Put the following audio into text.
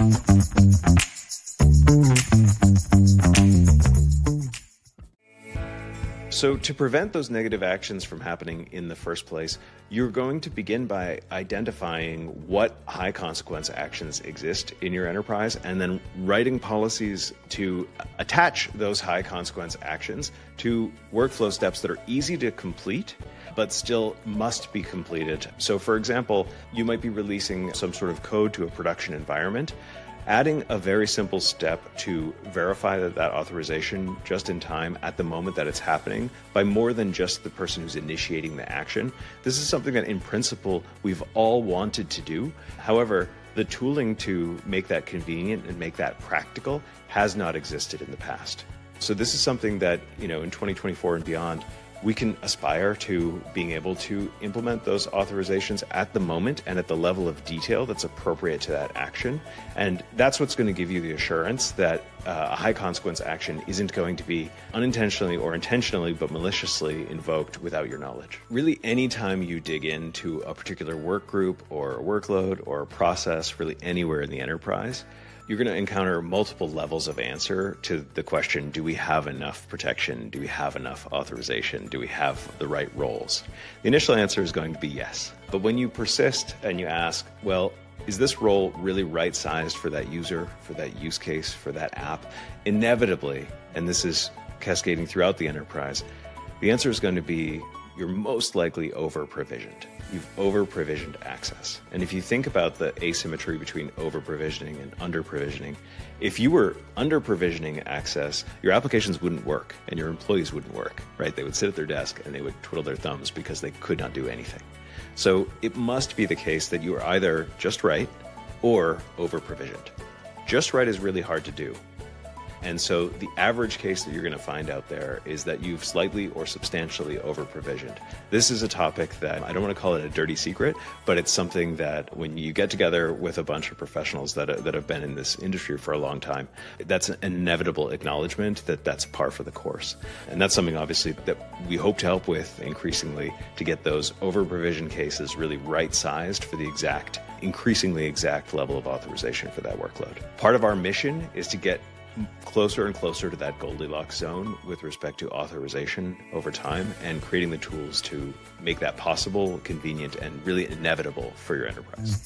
プンプンプン。So, to prevent those negative actions from happening in the first place, you're going to begin by identifying what high consequence actions exist in your enterprise and then writing policies to attach those high consequence actions to workflow steps that are easy to complete but still must be completed. So, for example, you might be releasing some sort of code to a production environment adding a very simple step to verify that that authorization just in time at the moment that it's happening by more than just the person who's initiating the action. This is something that in principle we've all wanted to do. However, the tooling to make that convenient and make that practical has not existed in the past. So this is something that, you know, in 2024 and beyond, we can aspire to being able to implement those authorizations at the moment and at the level of detail that's appropriate to that action. And that's what's going to give you the assurance that uh, a high consequence action isn't going to be unintentionally or intentionally but maliciously invoked without your knowledge. Really, anytime you dig into a particular work group or a workload or a process, really anywhere in the enterprise, you're going to encounter multiple levels of answer to the question do we have enough protection? Do we have enough authorization? Do we have the right roles? The initial answer is going to be yes. But when you persist and you ask, well, is this role really right sized for that user, for that use case, for that app? Inevitably, and this is cascading throughout the enterprise, the answer is going to be you're most likely over provisioned you've over provisioned access. And if you think about the asymmetry between over provisioning and under provisioning, if you were under provisioning access, your applications wouldn't work and your employees wouldn't work, right? They would sit at their desk and they would twiddle their thumbs because they could not do anything. So it must be the case that you are either just right or over provisioned. Just right is really hard to do. And so the average case that you're going to find out there is that you've slightly or substantially over provisioned. This is a topic that I don't want to call it a dirty secret, but it's something that when you get together with a bunch of professionals that, that have been in this industry for a long time, that's an inevitable acknowledgement that that's par for the course. And that's something obviously that we hope to help with increasingly to get those over provision cases really right sized for the exact, increasingly exact level of authorization for that workload. Part of our mission is to get closer and closer to that Goldilocks zone with respect to authorization over time and creating the tools to make that possible, convenient, and really inevitable for your enterprise.